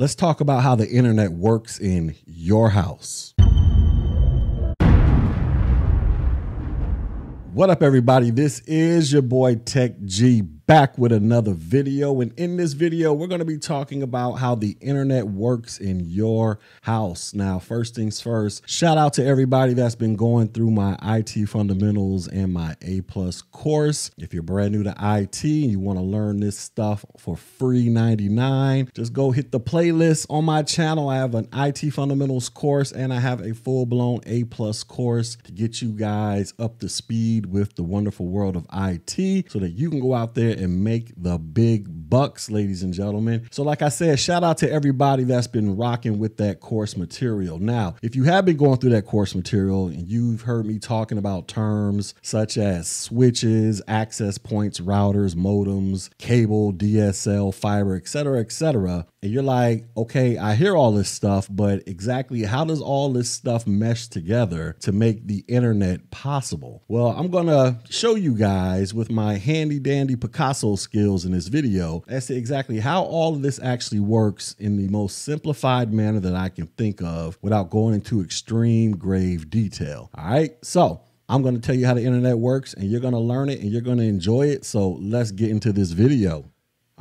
let's talk about how the internet works in your house. What up, everybody? This is your boy Tech Gee back with another video. And in this video, we're going to be talking about how the internet works in your house. Now, first things first, shout out to everybody that's been going through my IT fundamentals and my A plus course. If you're brand new to IT and you want to learn this stuff for free 99, just go hit the playlist on my channel. I have an IT fundamentals course and I have a full blown A plus course to get you guys up to speed with the wonderful world of IT so that you can go out there and make the big bucks, ladies and gentlemen. So, like I said, shout out to everybody that's been rocking with that course material. Now, if you have been going through that course material and you've heard me talking about terms such as switches, access points, routers, modems, cable, DSL, fiber, etc., etc., and you're like, okay, I hear all this stuff, but exactly how does all this stuff mesh together to make the internet possible? Well, I'm gonna show you guys with my handy dandy Picasso skills in this video as to exactly how all of this actually works in the most simplified manner that I can think of without going into extreme grave detail. All right, so I'm going to tell you how the internet works and you're going to learn it and you're going to enjoy it. So let's get into this video.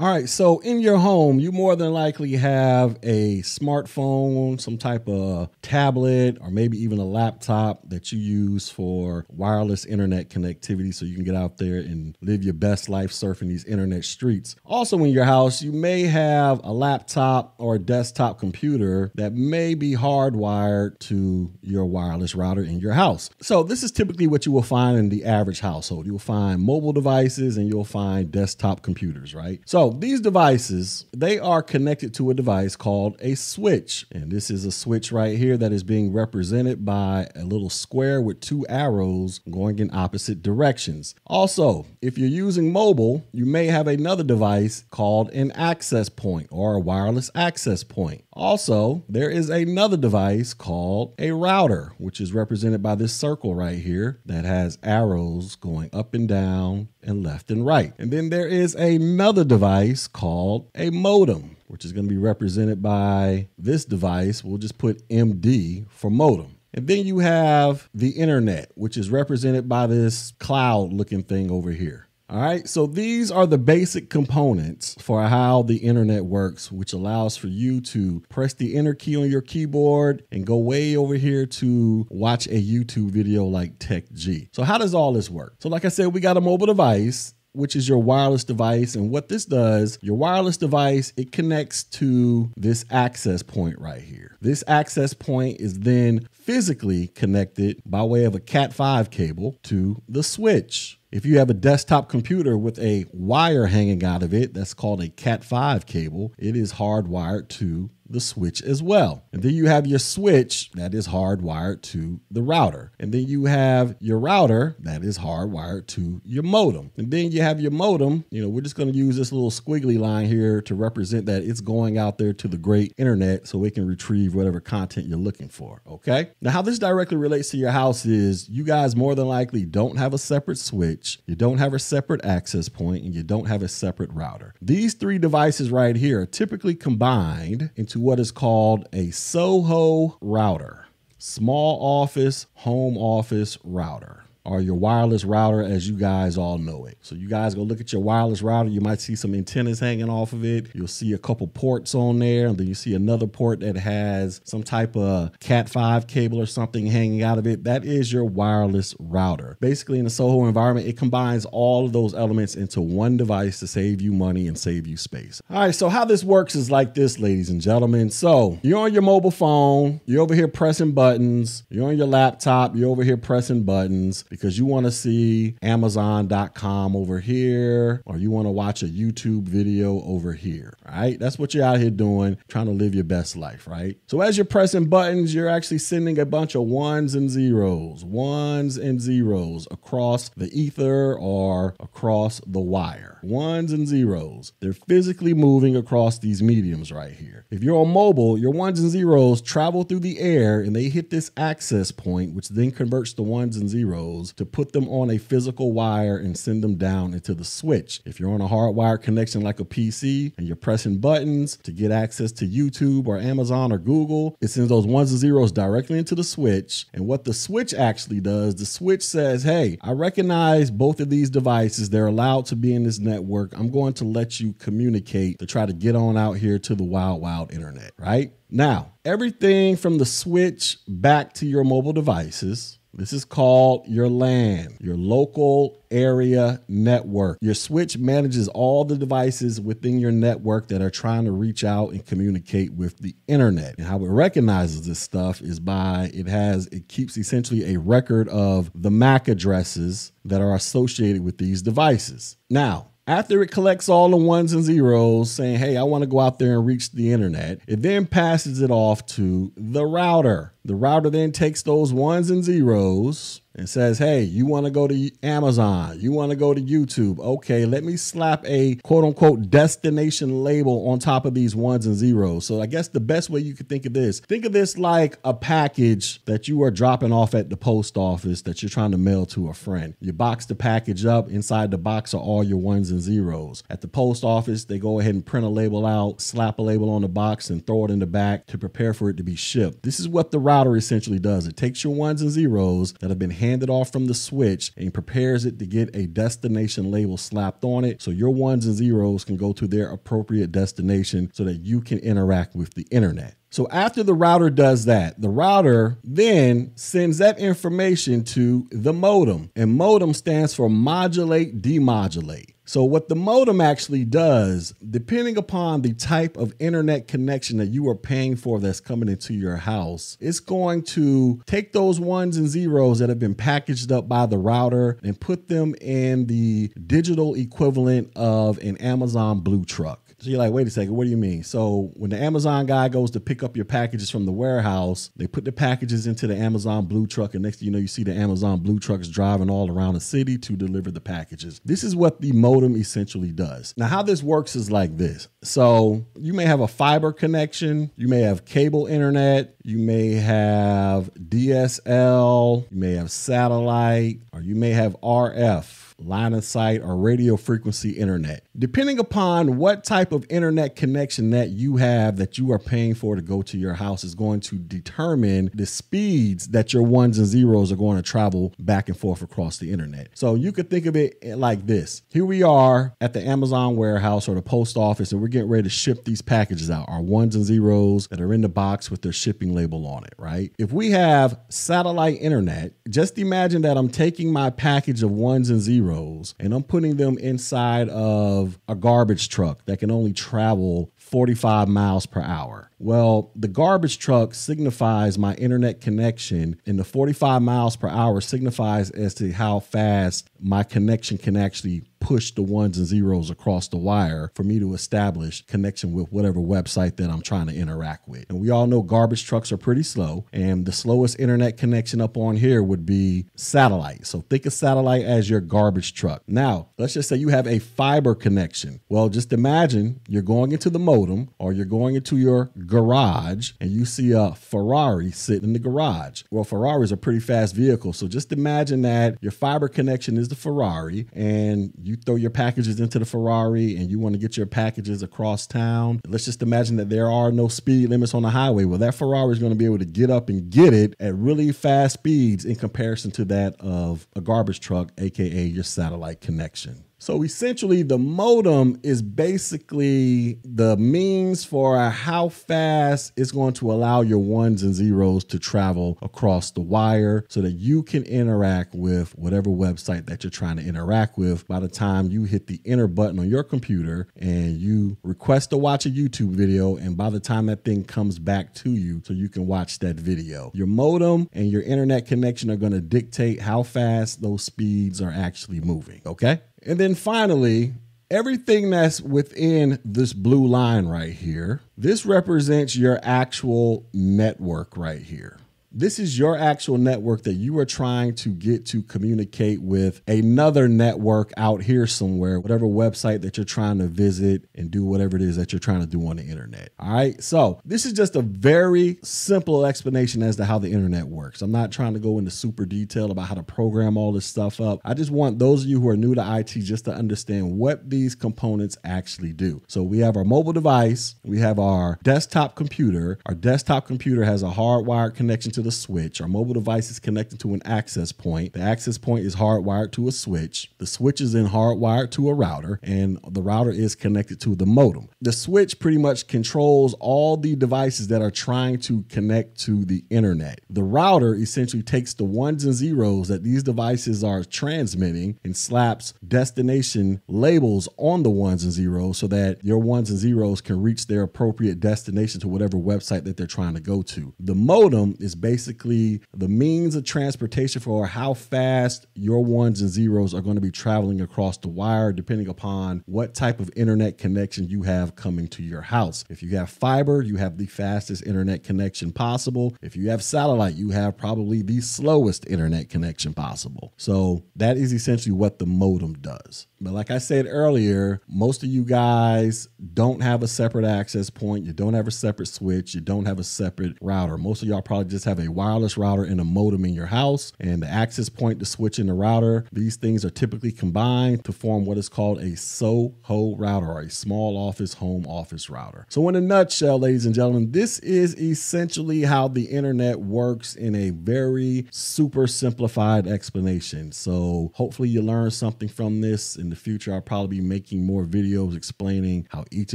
All right, so in your home, you more than likely have a smartphone, some type of tablet, or maybe even a laptop that you use for wireless internet connectivity so you can get out there and live your best life surfing these internet streets. Also, in your house, you may have a laptop or a desktop computer that may be hardwired to your wireless router in your house. So, this is typically what you will find in the average household. You'll find mobile devices and you'll find desktop computers, right? So, these devices, they are connected to a device called a switch. And this is a switch right here that is being represented by a little square with two arrows going in opposite directions. Also, if you're using mobile, you may have another device called an access point or a wireless access point. Also, there is another device called a router, which is represented by this circle right here that has arrows going up and down and left and right. And then there is another device called a modem, which is going to be represented by this device. We'll just put MD for modem. And then you have the internet, which is represented by this cloud looking thing over here. All right, so these are the basic components for how the internet works, which allows for you to press the enter key on your keyboard and go way over here to watch a YouTube video like Tech Gee. So, how does all this work? So, like I said, we got a mobile device which is your wireless device. And what this does, your wireless device, it connects to this access point right here. This access point is then physically connected by way of a Cat5 cable to the switch. If you have a desktop computer with a wire hanging out of it, that's called a Cat5 cable, it is hardwired to the switch as well. And then you have your switch that is hardwired to the router. And then you have your router that is hardwired to your modem. And then you have your modem, you know, we're just going to use this little squiggly line here to represent that it's going out there to the great internet so it can retrieve whatever content you're looking for. Okay. Now, how this directly relates to your house is you guys more than likely don't have a separate switch, you don't have a separate access point, and you don't have a separate router. These three devices right here are typically combined into what is called a SOHO router, small office, home office router or your wireless router as you guys all know it. So you guys go look at your wireless router, you might see some antennas hanging off of it. You'll see a couple ports on there, and then you see another port that has some type of Cat5 cable or something hanging out of it. That is your wireless router. Basically in the Soho environment, it combines all of those elements into one device to save you money and save you space. All right, so how this works is like this, ladies and gentlemen. So you're on your mobile phone, you're over here pressing buttons, you're on your laptop, you're over here pressing buttons because you want to see Amazon.com over here or you want to watch a YouTube video over here, right? That's what you're out here doing, trying to live your best life, right? So as you're pressing buttons, you're actually sending a bunch of ones and zeros, ones and zeros across the ether or across the wire. Ones and zeros. They're physically moving across these mediums right here. If you're on mobile, your ones and zeros travel through the air and they hit this access point, which then converts to ones and zeros zeros to put them on a physical wire and send them down into the switch. If you're on a hardwired connection like a PC and you're pressing buttons to get access to YouTube or Amazon or Google, it sends those ones and zeros directly into the switch. And what the switch actually does, the switch says, hey, I recognize both of these devices. They're allowed to be in this network. I'm going to let you communicate to try to get on out here to the wild, wild internet, right? Now, everything from the switch back to your mobile devices this is called your LAN, your local area network. Your switch manages all the devices within your network that are trying to reach out and communicate with the internet. And how it recognizes this stuff is by it has it keeps essentially a record of the MAC addresses that are associated with these devices. Now, after it collects all the ones and zeros, saying, hey, I want to go out there and reach the internet, it then passes it off to the router. The router then takes those ones and zeros and says, Hey, you want to go to Amazon? You want to go to YouTube? Okay, let me slap a quote unquote destination label on top of these ones and zeros. So I guess the best way you could think of this think of this like a package that you are dropping off at the post office that you're trying to mail to a friend. You box the package up. Inside the box are all your ones and zeros. At the post office, they go ahead and print a label out, slap a label on the box, and throw it in the back to prepare for it to be shipped. This is what the router essentially does it takes your ones and zeros that have been handed off from the switch and prepares it to get a destination label slapped on it so your ones and zeros can go to their appropriate destination so that you can interact with the internet. So after the router does that, the router then sends that information to the modem. And modem stands for modulate demodulate. So, what the modem actually does, depending upon the type of internet connection that you are paying for that's coming into your house, it's going to take those ones and zeros that have been packaged up by the router and put them in the digital equivalent of an Amazon Blue Truck. So you're like, wait a second, what do you mean? So when the Amazon guy goes to pick up your packages from the warehouse, they put the packages into the Amazon Blue Truck, and next you know, you see the Amazon Blue Trucks driving all around the city to deliver the packages. This is what the modem essentially does. Now, how this works is like this. So you may have a fiber connection, you may have cable internet, you may have DSL, you may have satellite, or you may have RF line of sight, or radio frequency internet. Depending upon what type of internet connection that you have that you are paying for to go to your house is going to determine the speeds that your ones and zeros are going to travel back and forth across the internet. So you could think of it like this. Here we are at the Amazon warehouse or the post office, and we're getting ready to ship these packages out, our ones and zeros that are in the box with their shipping label on it, right? If we have satellite internet, just imagine that I'm taking my package of ones and zeros zeros and I'm putting them inside of a garbage truck that can only travel 45 miles per hour. Well, the garbage truck signifies my internet connection, and the 45 miles per hour signifies as to how fast my connection can actually push the ones and zeros across the wire for me to establish connection with whatever website that I'm trying to interact with. And we all know garbage trucks are pretty slow, and the slowest internet connection up on here would be satellite. So think of satellite as your garbage truck. Now, let's just say you have a fiber connection. Well, just imagine you're going into the modem or you're going into your garage and you see a Ferrari sitting in the garage. Well, Ferraris are pretty fast vehicles. So just imagine that your fiber connection is the Ferrari and you throw your packages into the Ferrari and you want to get your packages across town. Let's just imagine that there are no speed limits on the highway. Well, that Ferrari is going to be able to get up and get it at really fast speeds in comparison to that of a garbage truck, aka your satellite connection. So essentially, the modem is basically the means for how fast it's going to allow your ones and zeros to travel across the wire so that you can interact with whatever website that you're trying to interact with by the time you hit the enter button on your computer and you request to watch a YouTube video. And by the time that thing comes back to you, so you can watch that video, your modem and your internet connection are going to dictate how fast those speeds are actually moving. Okay. And then finally, everything that's within this blue line right here, this represents your actual network right here. This is your actual network that you are trying to get to communicate with another network out here somewhere, whatever website that you're trying to visit and do whatever it is that you're trying to do on the internet. All right. So, this is just a very simple explanation as to how the internet works. I'm not trying to go into super detail about how to program all this stuff up. I just want those of you who are new to IT just to understand what these components actually do. So, we have our mobile device, we have our desktop computer. Our desktop computer has a hardwired connection to the switch. Our mobile device is connected to an access point. The access point is hardwired to a switch. The switch is then hardwired to a router, and the router is connected to the modem. The switch pretty much controls all the devices that are trying to connect to the internet. The router essentially takes the ones and zeros that these devices are transmitting and slaps destination labels on the ones and zeros so that your ones and zeros can reach their appropriate destination to whatever website that they're trying to go to. The modem is basically the means of transportation for how fast your ones and zeros are going to be traveling across the wire, depending upon what type of internet connection you have coming to your house. If you have fiber, you have the fastest internet connection possible. If you have satellite, you have probably the slowest internet connection possible. So that is essentially what the modem does. But like I said earlier, most of you guys don't have a separate access point. You don't have a separate switch. You don't have a separate router. Most of y'all probably just have a wireless router and a modem in your house. And the access point, the switch, and the router, these things are typically combined to form what is called a SOHO router or a small office home office router. So, in a nutshell, ladies and gentlemen, this is essentially how the internet works in a very super simplified explanation. So, hopefully, you learned something from this. In the future, I'll probably be making more videos explaining how each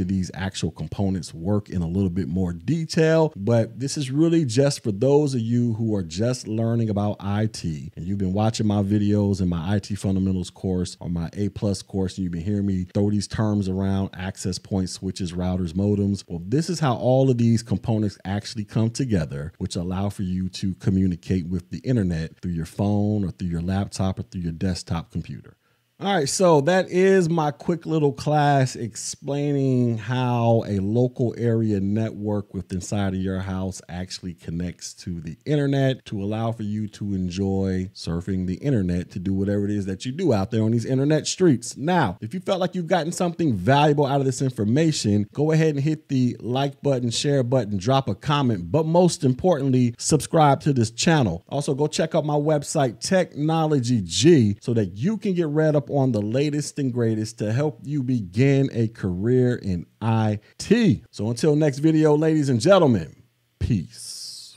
of these actual components work in a little bit more detail. But this is really just for those of you who are just learning about IT and you've been watching my videos in my IT fundamentals course or my A plus course, and you've been hearing me throw these terms around access points, switches, routers, modems. Well, this is how all of these components actually come together, which allow for you to communicate with the internet through your phone or through your laptop or through your desktop computer. All right, so that is my quick little class explaining how a local area network within inside of your house actually connects to the internet to allow for you to enjoy surfing the internet to do whatever it is that you do out there on these internet streets. Now, if you felt like you've gotten something valuable out of this information, go ahead and hit the like button, share button, drop a comment, but most importantly, subscribe to this channel. Also, go check out my website, Technology Gee, so that you can get read up up on the latest and greatest to help you begin a career in IT. So until next video, ladies and gentlemen, peace.